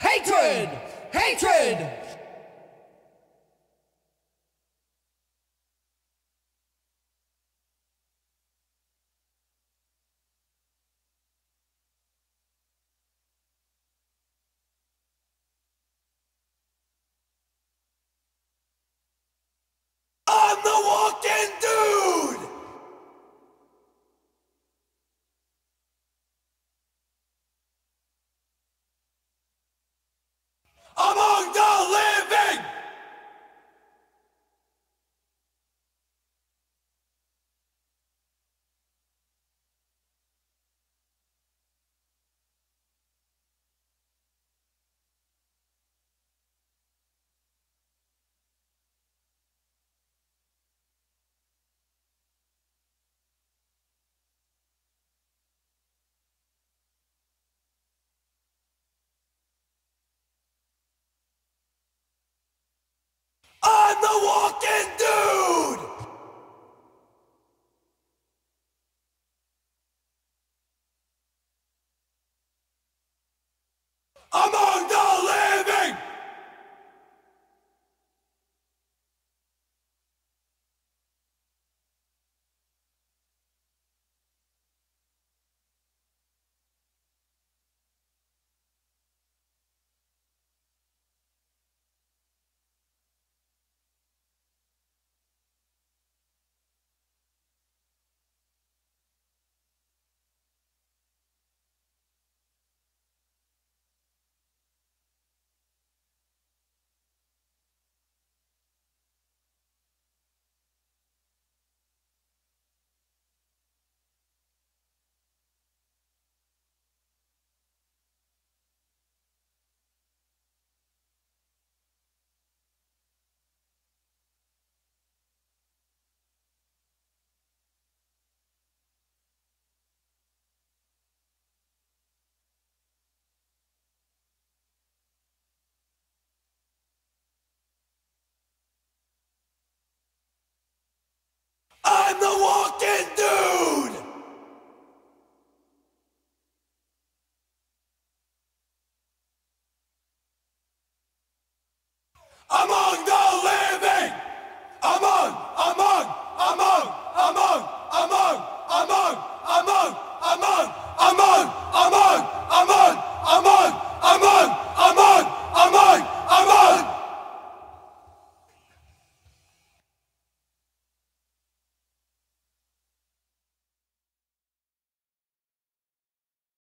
Hatred! Hatred! I'm the walking dude! Among the living! I'm the walking dude! Among the living! I'm the walking dude! Among the living! Among, among, among,